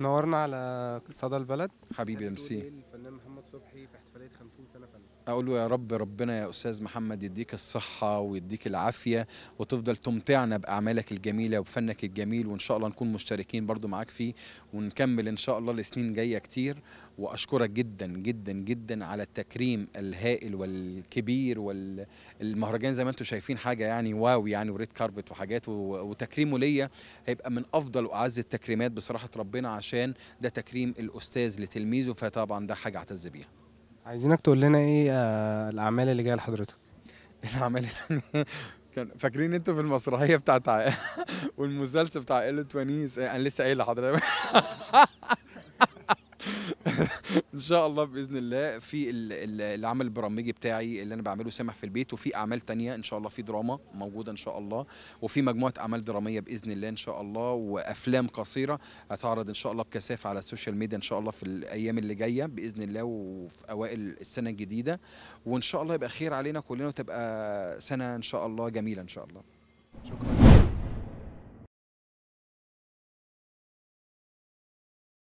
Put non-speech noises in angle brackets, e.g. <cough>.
نورنا على صدى البلد. حبيبي ميرسي صبحي في احتفالية 50 سنة فن. أقول له يا رب ربنا يا أستاذ محمد يديك الصحة ويديك العافية وتفضل تمتعنا بأعمالك الجميلة وبفنك الجميل وإن شاء الله نكون مشتركين برضو معاك فيه ونكمل إن شاء الله لسنين جاية كتير. وأشكرك جدا جدا جدا على التكريم الهائل والكبير والمهرجان زي ما أنتم شايفين حاجة يعني واو يعني وريد كاربت وحاجات وتكريمه ليا هيبقى من أفضل وأعز التكريمات بصراحة ربنا عشان ده تكريم الأستاذ لتلميذه فطبعا ده حاجة اعتز بيها. عايزينك تقول لنا إيه آه الأعمال اللي جاية لحضرتك؟ <laughs> العمل كان فاكرين أنتوا في المسرحية بتاعت <laughs> والمسلسل بتاع عائله ونيس أنا لسه قايل لحضرتك. <laughs> إن شاء الله بإذن الله في ال- ال- العمل البرامجي بتاعي اللي أنا بعمله سامح في البيت وفي أعمال تانية إن شاء الله في دراما موجودة إن شاء الله وفي مجموعة أعمال درامية بإذن الله إن شاء الله وأفلام قصيرة هتعرض إن شاء الله بكثافة على السوشيال ميديا إن شاء الله في الأيام اللي جاية بإذن الله وفي أوائل السنة الجديدة وإن شاء الله يبقى خير علينا كلنا وتبقى سنة إن شاء الله جميلة إن شاء الله. شكرا.